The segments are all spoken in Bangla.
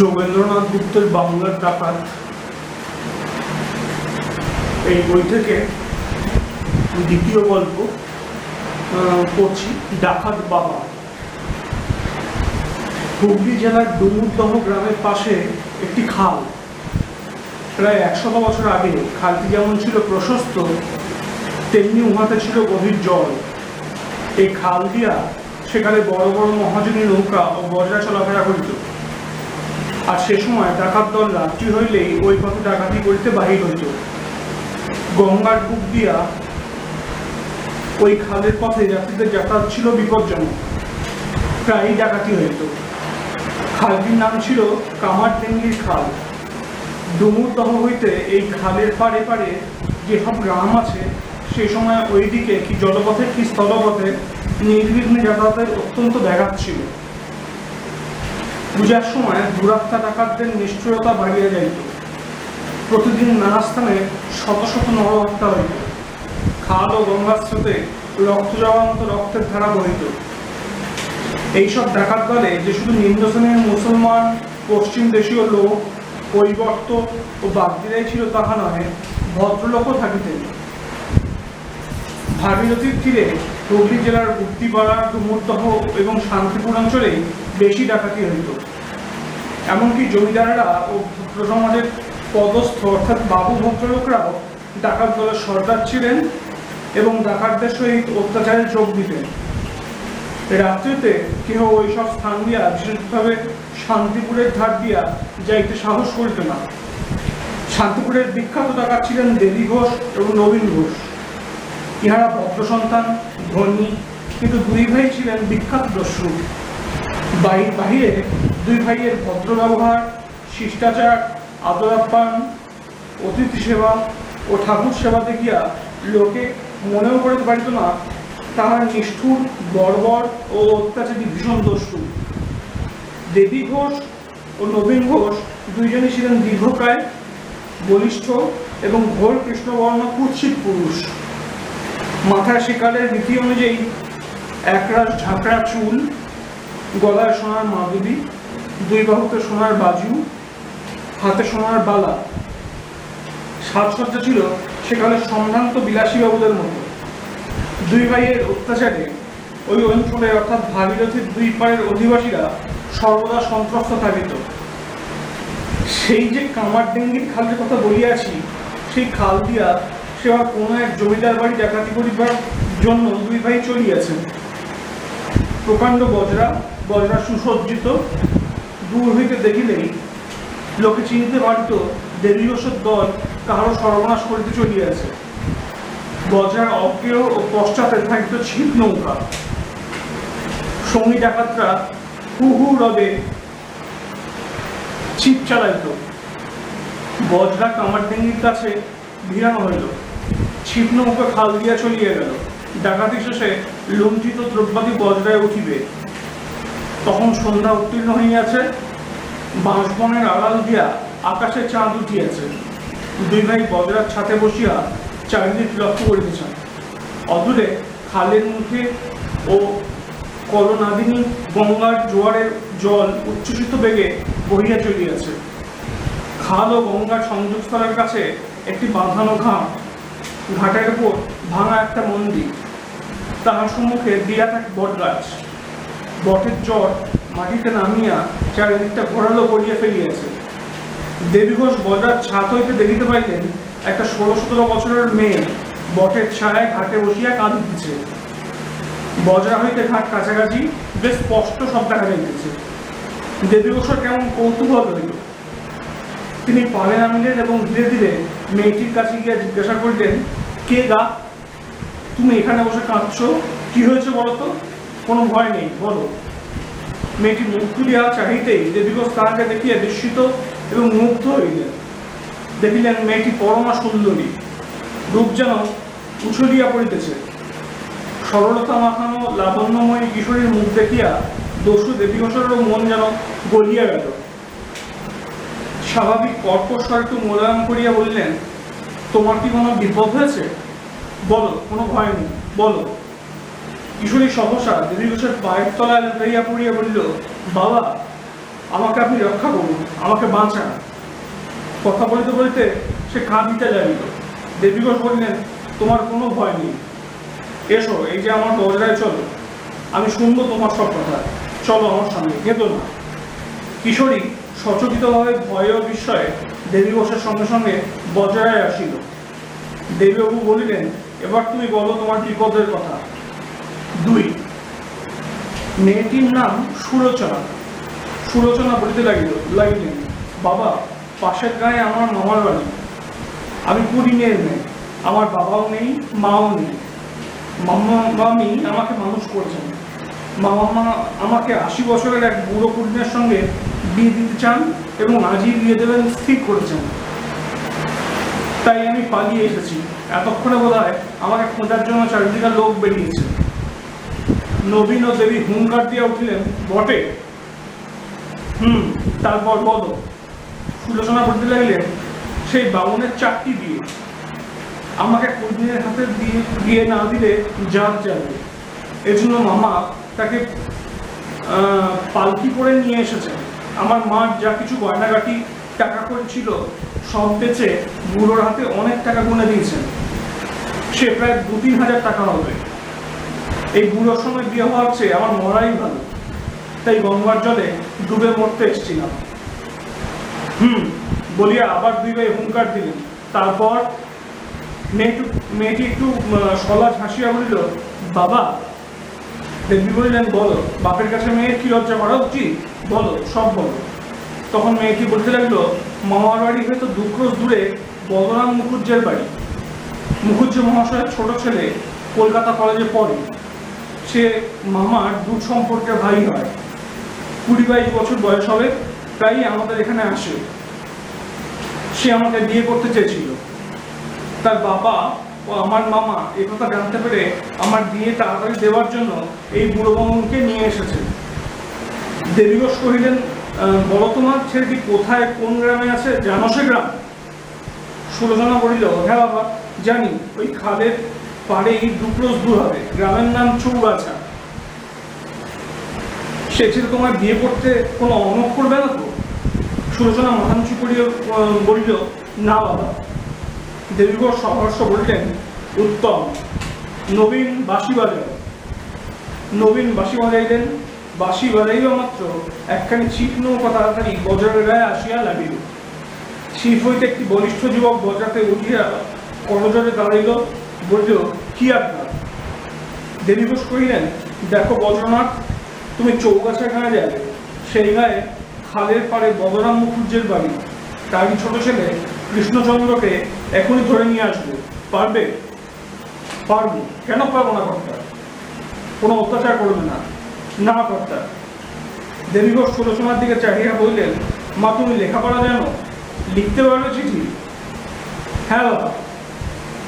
যোগেন্দ্রনাথ গুপ্তের বাংলার ডাকাত এই বই থেকে দ্বিতীয় গল্প পড়ছি, ডাকাত বাবা। হুগলি জেলার ডুমুরদহ গ্রামের পাশে একটি খাল। প্রায় একশত বছর আগে খালটি যেমন ছিল প্রশস্ত, তেমনি উহাতে ছিল গভীর জল। এই খাল দিয়া সেখানে বড় বড় মহাজনী নৌকা ও বজরা চলাফেরা করিত। আর সে সময় ডাকাত দল রাত্রি হইলেই ওই পথে ডাকাতি করিতে বাহির হইত। গঙ্গার বুক দিয়া ওই খালের পথে যাত্রীদের যাতায়াত ছিল বিপজ্জনক। প্রায়ই ডাকাতি হইত। খালটির নাম ছিল কামার ডেঙ্গির খাল। ডুমুরদহ হইতে এই খালের পাড়ে পাড়ে যেসব গ্রাম আছে সেই সময় ওইদিকে কি জলপথে কি স্থলপথে নির্বিঘ্নে যাতায়াতের অত্যন্ত ব্যাঘাত ছিল। পূজার সময় দুরাত্মা ডাকাতদের নিষ্ঠুরতা বাড়িয়ে যাইত প্রতিদিন নানা স্থানে শত শত নরহত্যা হইত খাল ও গঙ্গার স্রোতে রক্ত মতো রক্তের ধারা বহিত। এইসব ডাকাত দলে যে শুধু নিম্ন শ্রেণির মুসলমান, পশ্চিম দেশীয় লোক, পরিবর্ত ও বাগদিরাই ছিল তাহা নয় ভদ্রলোকও থাকিতেন। ভাগীরথীর তীরে হুগলি জেলার গুপ্তিপাড়া ডুমুরদহ এবং শান্তিপুর অঞ্চলেই বেশি ডাকাতি হইত। এমনকি জমিদাররা ও ভদ্র সমাজের পদস্থ, অর্থাৎ বাবু ভদ্রলোকরাও ডাকাত দলের সর্দার ছিলেন এবং ডাকাতদের সহিত অত্যাচারে যোগ দিতেন। রাত্রিতে কেহ ওইসব স্থান দিয়া বিশেষভাবে শান্তিপুরের ধার দিয়া যাইতে সাহস করিত না। শান্তিপুরের বিখ্যাত ডাকাত ছিলেন দেবী ঘোষ এবং নবীন ঘোষ। ইহারা ভদ্র সন্তান, ধনী, কিন্তু দুই ভাই ছিলেন বিখ্যাত দস্যু। বাহিরে দুই ভাইয়ের ভদ্র ব্যবহার শিষ্টাচার, আদর আপ্যায়ন, অতিথি সেবা ও ঠাকুর সেবা দেখিয়া লোকে মনেও করিতে পারিত না, তাহার নিষ্ঠুর, বর্বর ও অত্যাচারী ভীষণ দস্যু। দেবী ঘোষ ও নবীন ঘোষ দুইজনই ছিলেন দীর্ঘকায় বলিষ্ঠ এবং ঘোর কৃষ্ণবর্ণ কুৎসিত পুরুষ। মাথায় শিকারের রীতি অনুযায়ী একরাশ ঝাঁকড়া চুল গলায় সোনার মাদুলি দুই বাহুতে সোনার বাজু হাতে সোনার বালা। সাজসজ্জা ছিল সেকালে সম্ভ্রান্ত বিলাসী বাবুদের মতো। দুই ভাইয়ের অত্যাচারে ওই অঞ্চলে অর্থাৎ ভাগীরথীর দুই পাড়ের অধিবাসীরা সর্বদা সন্ত্রস্ত থাকিত। সেই যে কামার ডেঙ্গির খালের কথা বলিয়াছি, সেই খাল দিয়া সে আর কোনো এক জমিদার বাড়ি ডাকাতি করিবার জন্য দুই ভাই চলিয়াছেন। প্রকাণ্ড বজরা বজরা সুসজ্জিত দূর হইতে দেখিলেই লোকে চিনিতে পারিত দেবীবসর দল কাহারও সর্বনাশ করিতে চলিয়াছে। বজরার অজ্ঞেয় ও পশ্চাতে থাকিত ছিপ নৌকা। সঙ্গী ডাকাতরা হু হু রবে ছিপ চালাইত। বজরা কামারডেঙ্গির কাছে ভিড়ানো হইল। ছিপ নৌকা খাল দিয়া চলিয়া গেল। ডাকাতি শেষে লুণ্ঠিত দ্রব্যাদি বজরায় উঠিবে। তখন সন্ধ্যা উত্তীর্ণ হইয়াছে, বাঁশবনের আড়াল দিয়া আকাশে চাঁদ উঠিয়াছে। দুই ভাই বজরার ছাতে বসিয়া চারিদিক লক্ষ্য করিতেছেন। অদূরে খালের মুখে ও করনাদিনী গঙ্গার জোয়ারের জল উচ্ছ্বসিত বেগে বহিয়া চলিয়াছে। খাল ও গঙ্গার সংযোগস্থলের কাছে একটি বাঁধানো ঘাট। ঘাটের উপর ভাঙা একটা মন্দির। তাহার সম্মুখে দিয়া থাকে বট গাছ বটের চর মাটিতে নামিয়া চারিদিকটা ঘোরালো করিয়া ফেলিয়াছে। দেবী ঘোষ বজার ছাদ হইতে দেখিতে পাইলেন, একটা ষোলো সতেরো বছরের মেয়ে বটের ছায়ায় ঘাটে বসিয়া কাঁদিতেছে। বজরা হইতে ঘাট কাছাকাছি বেশ স্পষ্ট সব দেখা যাইতেছে। দেবী ঘোষের কেমন কৌতূহল হইল। তিনি পালে নামিলেন এবং ধীরে ধীরে মেয়েটির কাছে গিয়ে জিজ্ঞাসা করিলেন, কে গা? তুমি এখানে বসে কাঁদছ? কি হয়েছে বলো তো? কোনো ভয় নেই, বলো। মেয়েটি মুখ তুলিয়া চাহিতেই দেবীঘোষ তাহাকে দেখিয়া বিস্মিত এবং মুগ্ধ হইলেন। দেখিলেন মেয়েটি পরমা সুন্দরী, রূপ যেন উছলিয়া পড়িতেছে। সরলতা মাখানো লাবণ্যময়ী কিশোরীর মুখ দেখিয়া দস্যু দেবীঘোষেরও মন যেন গলিয়া গেল। স্বাভাবিক কর্কশ্বর একটু মোলায়ম করিয়া বললেন, তোমার কি কোনো বিপদ হয়েছে? বলো, কোনো ভয় নেই, বলো। কিশোরী সহসা দেবী ঘোষের পায়ের তলায় লুটাইয়া পড়িয়া বলিল, বাবা, আমাকে আপনি রক্ষা করুন, আমাকে বাঁচান। কথা বলতে বলিতে সে কাঁদিতে লাগিল। দেবীঘোষ বললেন, তোমার কোনো ভয় নেই। এসো, এই যে আমার বজরায় চলো। আমি শুনব তোমার সব কথা। চলো আমার সঙ্গে কেঁদো না। কিশোরী সচকিতভাবে ভয় ও বিস্ময়ে দেবী ঘোষের সঙ্গে সঙ্গে বজরায় আসিল। দেবীবাবু বলিলেন, এবার তুমি বলো তোমার বিপদের কথা? দুই। মেয়েটির নাম সুলোচনা সুলোচনা বলিতে লাগিল, লাগিলেন, বাবা, পাশের গায়ে আমার মামার বাড়ি। আমি মেয়ের মেয়ে, আমার বাবাও নেই, মাও নেই। মামি আমাকে মানুষ করেছেন। মামা আমাকে আশি বছরের এক বুড়ো কুড়িনের সঙ্গে বিয়ে দিতে চান এবং আজই বিয়ে দেবেন, স্থির করেছেন। তাই আমি পালিয়ে এসেছি। এতক্ষণে বোধ হয় আমাকে খোঁজার জন্য চারিদিকে লোক বেরিয়েছে। নবীন দেবী হুঙ্কার দিয়ে উঠিলেন, বটে। হুম, তারপর বলো। সুলোচনা বলতে লাগলেন, সেই বামনের চারটি দিয়ে। আমাকে কুদিনের হাতে দিয়ে দিয়ে না দিলে জাত যাবে এজন্য মামা তাকে পালকি করে নিয়ে এসেছেন। আমার মার যা কিছু গয়নাগাটি, টাকা করেছিল সব বেচে বুড়োর হাতে অনেক টাকা গুনে দিয়েছেন। সে প্রায় দু তিন হাজার টাকা হবে। এই বুড়োর সঙ্গে বিয়ে হওয়ার চেয়ে আমার মরাই ভালো। তাই গঙ্গার জলে ডুবে মরতে এসেছিলাম। হুম, বলিয়া আবার দুই ভাই হুঙ্কার দিলেন। তারপর মেয়েটু মেয়েটি একটু সলাজ হাসিয়া বলিল, বাবা দেবী বললেন, বলো, বাপের কাছে মেয়ের কি লজ্জা করা উচিত? বলো, সব বলো। তখন মেয়েটি বলতে লাগল মামার বাড়ি হয়তো দুক্রোশ দূরে বলরাম মুখুজ্জের বাড়ি। মুখুজ্জ মহাশয়ের ছোট ছেলে কলকাতা কলেজে পড়ে। সে মামার দূর সম্পর্কে ভাই হয় কুড়ি বাইশ বছর বয়স হবে প্রায়ই আমাদের এখানে আসে। সে আমাকে বিয়ে করতে চেয়েছিল। তার বাবা ও আমার মামা এই কথা জানতে পেরে আমার বিয়ে তাড়াতাড়ি দেওয়ার জন্য এই বুড়ো বামুনকে নিয়ে এসেছে। দেবীঘোষ কহিলেন "আহ, বলো তোমার ছেলেটি কোথায় কোন গ্রামে আছে জানো সে গ্রাম? সুলোচনা বলিল হ্যাঁ বাবা জানি। ওই খালের পাড়েই দুপ্রোজ দূর হবে। গ্রামের নাম চৌগাছা সে ছেলে তোমার বিয়ে করতে কোনো অনক করবে না তো? বলিল, না বাবা। সহর্ষ বললেন, উত্তম। নবীন বাঁশি নবীন বাজাইলেন। বাঁশি বাজাইবা মাত্র একখানি ছিপ নৌকা তাড়াতাড়ি বজ্রের গায়ে আসিয়া লাগিল। ছিপ হইতে একটি বলিষ্ঠ যুবক বজ্রাতে উঠিয়া করজরে দাঁড়াইল। বলিল, কি আপনার? দেবীঘোষ কহিলেন, দেখো বজ্রনাথ, তুমি চৌগাছা গায়ে যাবে। সেই গায়ে খালের পাড়ে বলরাম মুখুজ্জের বাড়ি। তারই ছোট ছেলে কৃষ্ণচন্দ্রকে এখনই ধরে নিয়ে আসবে। পারবে? পারব। কেন পারব না কর্তা কোনো অত্যাচার করবে না। না কর্তা দেবীঘোষ সুলোচনার দিকে চাহিয়া বললেন, মা, তুমি লেখাপড়া জানো? লিখতে পারবে চিঠি? হ্যাঁ বাবা।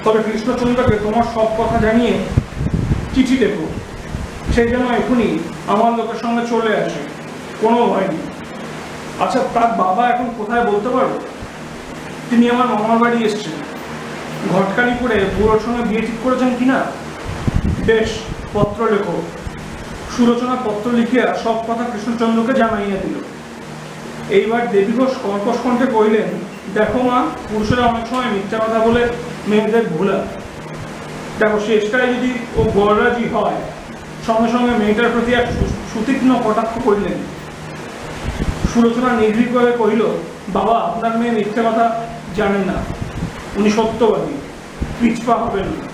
তবে কৃষ্ণচন্দ্রকে তোমার সব কথা জানিয়ে চিঠি লেখো সে যেন এখনই আমার লোকের সঙ্গে চলে আসে কোনো ভয় আচ্ছা তার বাবা এখন কোথায় বলতে পারো? তিনি আমার মামার বাড়ি এসছেন। ঘটকালিপুরে বুড়োর সঙ্গে বিয়ে ঠিক করেছেন কিনা? বেশ, পত্র লেখো। সুলোচনা পত্র লিখিয়া সব কথা কৃষ্ণচন্দ্রকে জানাইয়া দিল। এইবার দেবীঘোষ কর্কশ কণ্ঠে কহিলেন, দেখো মা, পুরুষেরা অনেক সময় মিথ্যা কথা বলে মেয়েদের ভুলা দেখো, শেষটায় যদি ও গড়রাজি হয়, সঙ্গে সঙ্গে মেয়েটার প্রতি এক সুতীক্ষ্ণ কটাক্ষ করিলেন। সুলোচনা নির্ভীকভাবে কহিল, বাবা, আপনার মেয়ে মিথ্যে কথা জানেন না। উনি সত্যবাদী। পিছপা হবেন না।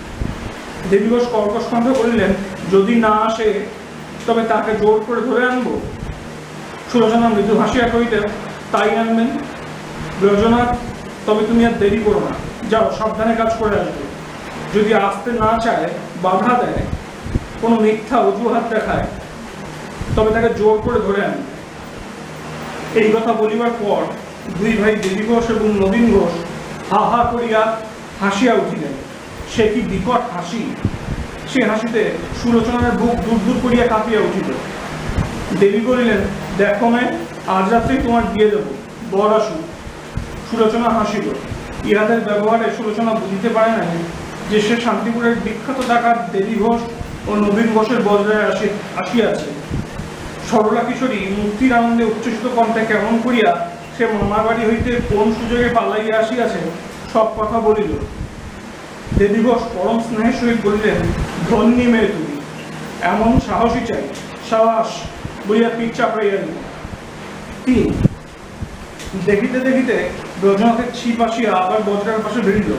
কর্কশ কণ্ঠ করিলেন যদি না আসে, তবে তাকে জোর করে ধরে আনব। সুলোচনা মৃদু হাসিয়া কহিতে তাই আনবেন? ব্রজনাথ তবে তুমি আর দেরি করো না। যাও, সাবধানে কাজ করে আসবে। যদি আসতে না চায়, বাধা দেয়, কোনো মিথ্যা অজুহাত দেখায়, তবে তাকে জোর করে ধরে আনবে এই কথা বলিবার পর দুই ভাই দেবী ঘোষ এবং নবীন ঘোষ হা হা করিয়া হাসিয়া উঠিলেন। সে কি বিকট হাসি? সে হাসিতে সুলোচনার বুক দূর দূর করিয়া কাঁপিয়া উঠিল। দেবী বলিলেন, দেখো মে আজ রাত্রেই তোমার বিয়ে দেবো। বর আসুক। সুলোচনা হাসিল। ইহাদের ব্যবহারে সুলোচনা বুঝিতে পারে না যে সে শান্তিপুরের বিখ্যাত ডাকাত দেবী ঘোষ ও নবীন ঘোষের বজ্রায় আসি আসিয়াছে। সরলা কিশোরী মুক্তির আনন্দে উচ্ছ্বসিত কণ্ঠে কেমন করিয়া সে মামার বাড়ি হইতে কোন সুযোগে পালাইয়া আসিয়াছে, সব কথা বলিল। দেবীবস পরম স্নেহের সহিত বলিলেন, ধন্যী মেয়ে তুমি, এমন সাহসী চাই, সাহস বলিয়া পিঠ চাপড়াইয়া দিল তিন, দেখিতে দেখিতে ব্রজনাথের ছিপ আসিয়া আবার বজ্রার পাশে ভিড়িল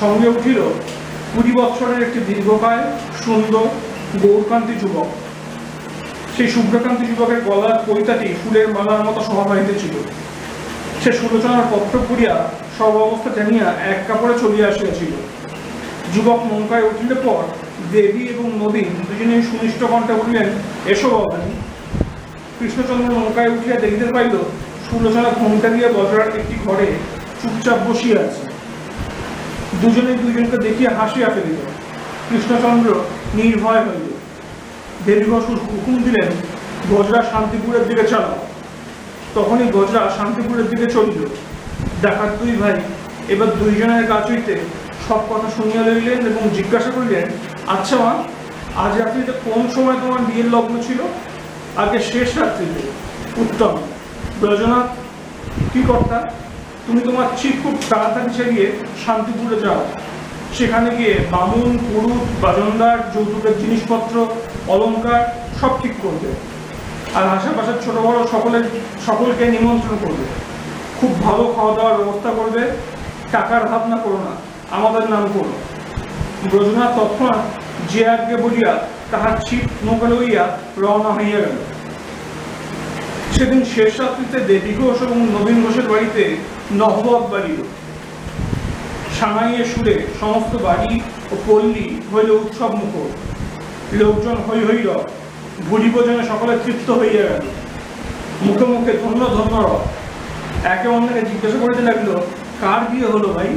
সঙ্গে উঠিল কুড়ি বৎসরের একটি দীর্ঘকায়, সুন্দর, গৌরকান্তি যুবক। সেই শুভ্রকান্তি যুবকের গলার কবিতাটি ফুলের মালার মতো শোভা পাইতেছিল সে সুলোচনার পত্র সব অবস্থা জানিয়া এক কাপড়ে চলিয়া আসিয়াছিল। যুবক নৌকায় উঠিলে পর দেবী এবং নবীন দুজনেই সুনিষ্ট কণ্ঠে বলিলেন, এসো বাবানি কৃষ্ণচন্দ্র নৌকায় উঠিয়া দেখিতে পাইল সুলোচনা ঘুমটা দিয়ে বজরার একটি ঘরে চুপচাপ বসিয়া আছে। দুজনে দুজনকে দেখিয়া হাসিয়া ফেলিল। কৃষ্ণচন্দ্র নির্ভয় হইল। দেবী বসু হুকুম দিলেন গজরা শান্তিপুরের দিকে চালাও। তখনই গজরা শান্তিপুরের দিকে চলিল। ডাকাত দুই ভাই। এবার দুইজনের কাছ হইতে সব কথা শুনিয়া লইলেন এবং জিজ্ঞাসা করিলেন আচ্ছা মা, আজ রাত্রিতে কোন সময় তোমার বিয়ের লগ্ন ছিল? আগে শেষ রাত্রিতে। উত্তম। ব্রজনাথ কি কর্তা? তুমি তোমার চিপ খুব তাড়াতাড়ি চালিয়ে শান্তিপুরে যাও। সেখানে গিয়ে বামুন পুরুষ বাজনদার, যৌতুকের জিনিসপত্র, অলংকার সব ঠিক করবে। আর আশেপাশের ছোট বড় সকলের, সকলকে নিমন্ত্রণ করবে। খুব ভালো খাওয়া দাওয়ার ব্যবস্থা করবে। টাকার ভাবনা করো না, আমাদের নাম করো। ব্রজনাথ তৎক্ষণাৎ আজ্ঞে বলিয়া তাহার ছিপ নৌকা লইয়া রওনা হইয়া গেল। সেদিন শেষ রাত্রিতে দেবী ঘোষ এবং নবীন ঘোষের বাড়িতে নহবত বাড়িল। সানাইয়ের সুরে সমস্ত বাড়ি ও পল্লী হইল উৎসব মুখর। লোকজন হই হইল ভুলি ভোজনে সকলে তৃপ্ত হইয়া গেল। মুখে মুখে ধন্য ধন্য একে অন্যকে জিজ্ঞাসা করিতে লাগল, কার বিয়ে হলো ভাই?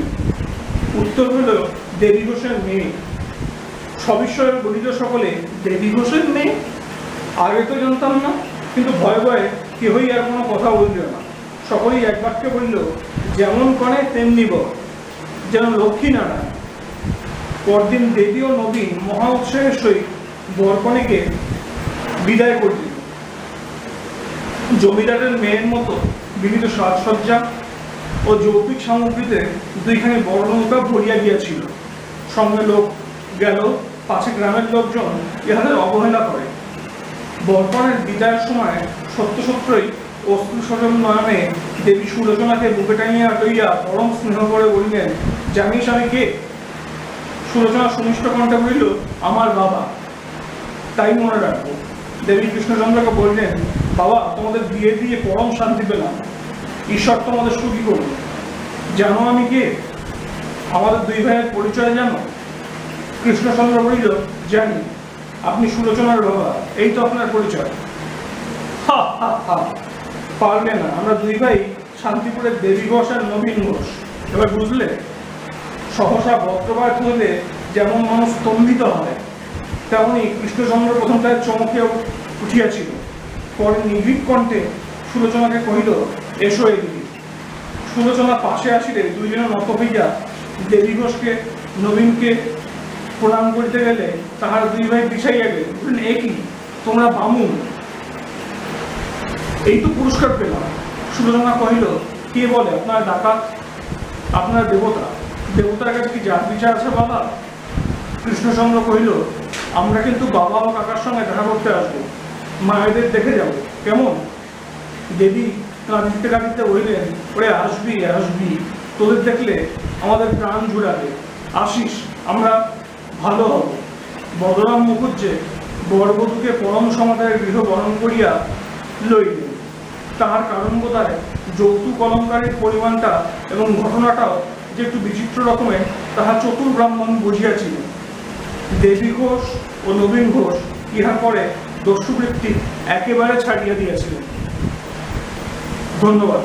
উত্তর হইল, দেবী ঘোষের মেয়ে। সবিস্ময়ে বলিল সকলে, দেবী ঘোষের মেয়ে? আগে তো জানতাম না। কিন্তু ভয় ভয়ে কেহই আর কোনো কথা বলল না। সকলেই এক বাক্যে বলল, যেমন কনে, তেমনি বর যেন লক্ষ্মী নারায়ণ পরদিন দেবী ও নবীন মহা উৎসাহের সহিত বরকনেকে বিদায় করে দিল জমিদারের মেয়ের মতো বিবিধ সাজসজ্জা ও যৌক্তিক সামগ্রীতে দুইখানে বড় নৌকা ভরিয়া গিয়াছিল। সঙ্গে লোক গেল, পাশে গ্রামের লোকজন ইহাদের অবহেলা করে। বর্তমানের বিদায়ের সময় সত্য সত্যই অস্ত্র স্বজন নয়নে দেবী সুলোচনাকে বুকে টানিয়া লইয়া পরম স্নেহ করে বলিলেন জানিস আমি কে? সুলোচনা সুমিষ্ট কণ্ঠে বলিল, আমার বাবা। তাই মনে রাখব। দেবী কৃষ্ণচন্দ্রকে বললেন, বাবা, তোমাদের বিয়ে দিয়ে পরম শান্তি পেলাম। ঈশ্বর তোমাদের সুখী করুন। জানো আমি কে? আমাদের দুই ভাইয়ের পরিচয় জানো? কৃষ্ণচন্দ্র বলিল, জানি। আপনি সুলোচনার বাবা, এই তো আপনার পরিচয়। পারলে না, আমরা দুই ভাই শান্তিপুরের দেবী ঘোষ আর নবীন ঘোষ। এবার বুঝলে, সহসা বস্ত্রপাত হলে যেমন মানুষ স্তম্ভিত হয়, তেমনি কৃষ্ণচন্দ্র প্রথমটায় চমকে উঠিয়াছিল। পরে নির্ভীক কণ্ঠে সুলোচনাকে কহিল, এসো এদিকে। সুলোচনা পাশে আসিলে দুইজনে নত হইয়া দেবী ঘোষকে, নবীনকে প্রণাম করিতে গেলে তাহার দুই ভাই পিছাইয়া গেলে। বললেন, এ কি? তোমরা বামুন এই তো পুরস্কার পেলাম। সুলোচনা কহিল, কে বলে? আপনার ডাকাত? আপনার দেবতা? দেবতার কাছে কি জাত বিচার আছে বাবা? কৃষ্ণচন্দ্র কহিল, আমরা কিন্তু বাবা ও কাকার সঙ্গে দেখা করতে আসব। মায়েদের দেখে যাব। কেমন? দেবী, কাঁদিতে কাঁদিতে বললেন, ওরে আসবি আসবি। তোদের দেখলে আমাদের প্রাণ জুড়াবে আসিস, আমরা ভালো। হব বদরাম মুখুজ্জে বরবধূকে পরম সমাদায়ের গৃহ বরণ করিয়া লইলেন তাহার কারণ বোধহয় যৌতুক অলঙ্কারের পরিমাণটা এবং ঘটনাটাও যে একটু বিচিত্র রকমের, তাহা চতুর ব্রাহ্মণ বুঝিয়াছিলেন দেবী ঘোষ ও নবীন ঘোষ ইহার পরে দস্যুবৃত্তি একেবারে ছাড়িয়া দিয়াছিলেন। ধন্যবাদ।